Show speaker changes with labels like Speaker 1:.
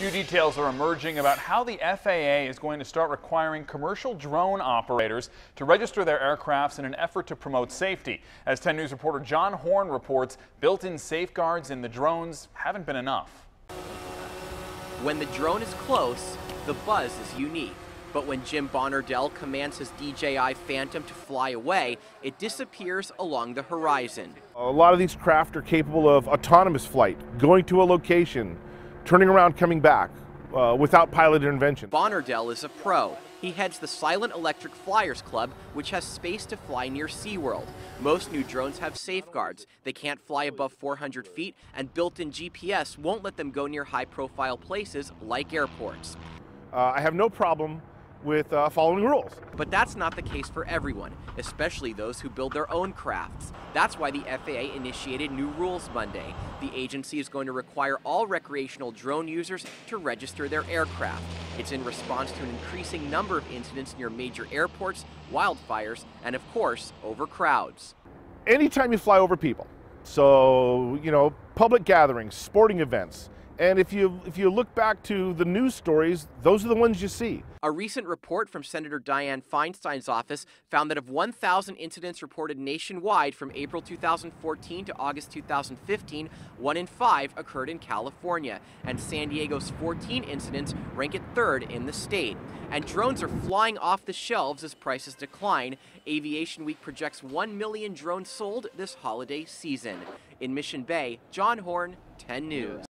Speaker 1: New details are emerging about how the FAA is going to start requiring commercial drone operators to register their aircrafts in an effort to promote safety. As 10 News reporter John Horn reports, built-in safeguards in the drones haven't been enough.
Speaker 2: When the drone is close, the buzz is unique. But when Jim Bonnardell commands his DJI Phantom to fly away, it disappears along the horizon.
Speaker 3: A lot of these craft are capable of autonomous flight, going to a location, turning around, coming back, uh, without pilot intervention.
Speaker 2: Bonnardell is a pro. He heads the Silent Electric Flyers Club, which has space to fly near SeaWorld. Most new drones have safeguards. They can't fly above 400 feet, and built-in GPS won't let them go near high-profile places like airports.
Speaker 3: Uh, I have no problem with uh, following rules.
Speaker 2: But that's not the case for everyone, especially those who build their own crafts. That's why the FAA initiated new rules Monday. The agency is going to require all recreational drone users to register their aircraft. It's in response to an increasing number of incidents near major airports, wildfires, and of course, over crowds.
Speaker 3: Anytime you fly over people, so, you know, public gatherings, sporting events, and if you if you look back to the news stories, those are the ones you see.
Speaker 2: A recent report from Senator Dianne Feinstein's office found that of 1,000 incidents reported nationwide from April 2014 to August 2015, one in five occurred in California, and San Diego's 14 incidents rank it third in the state. And drones are flying off the shelves as prices decline. Aviation Week projects 1 million drones sold this holiday season. In Mission Bay, John Horn, 10 News.